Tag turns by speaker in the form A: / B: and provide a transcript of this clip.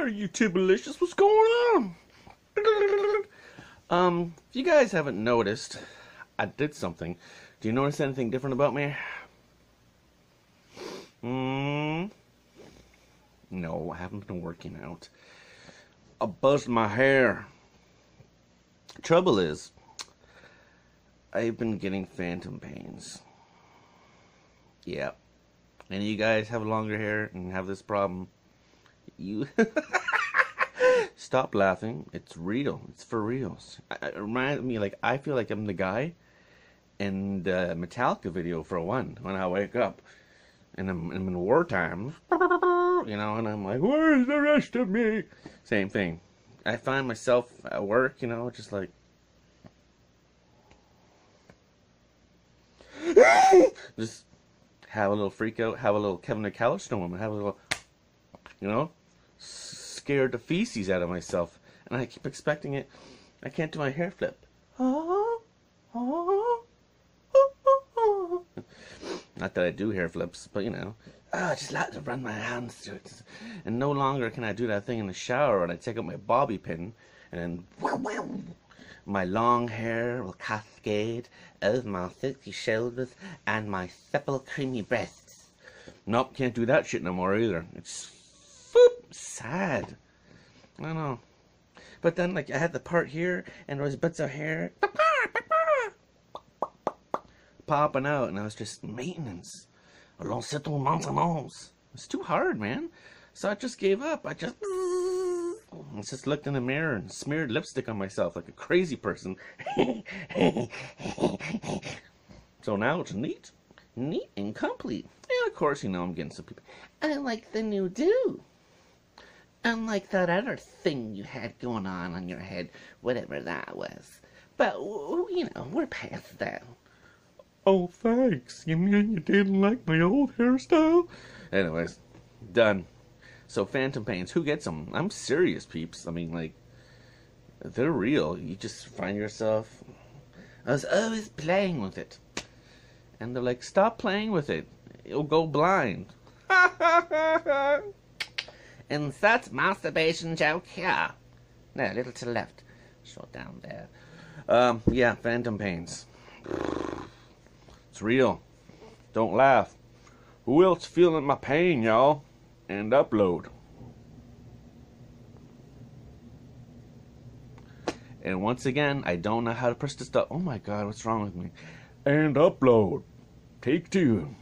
A: there, YouTube Delicious. What's going on? Um, if you guys haven't noticed, I did something. Do you notice anything different about me? Hmm. No, I haven't been working out. I buzzed my hair. Trouble is, I've been getting phantom pains. Yeah. Any of you guys have longer hair and have this problem? You stop laughing. It's real. It's for reals. It reminds me like I feel like I'm the guy in the Metallica video for one when I wake up and I'm, I'm in wartime, you know, and I'm like, where's the rest of me? Same thing. I find myself at work, you know, just like. just have a little freak out, have a little Kevin McAllister moment, have a little, you know, scared the feces out of myself. And I keep expecting it. I can't do my hair flip. Not that I do hair flips, but you know. Oh, I just like to run my hands through it. And no longer can I do that thing in the shower when I take out my bobby pin and then my long hair will cascade over my silky shoulders and my supple creamy breasts. Nope, can't do that shit no more either. It's sad. I don't know. But then, like, I had the part here, and there was bits of hair popping out, and I was just maintenance. It's too hard, man. So I just gave up. I just, I just looked in the mirror and smeared lipstick on myself like a crazy person. so now it's neat, neat and complete. And of course, you know, I'm getting some people. I like the new do. Unlike that other thing you had going on on your head, whatever that was. But, you know, we're past that. Oh, thanks. You mean you didn't like my old hairstyle? Anyways, done. So, phantom pains, who gets them? I'm serious, peeps. I mean, like, they're real. You just find yourself. I was always playing with it. And they're like, stop playing with it. You'll go blind. Insert masturbation joke here. No, a little to the left. Short down there. Um, yeah, phantom pains. It's real. Don't laugh. Who else feeling my pain, y'all? And upload. And once again, I don't know how to press this stuff. Oh my god, what's wrong with me? And upload. Take two.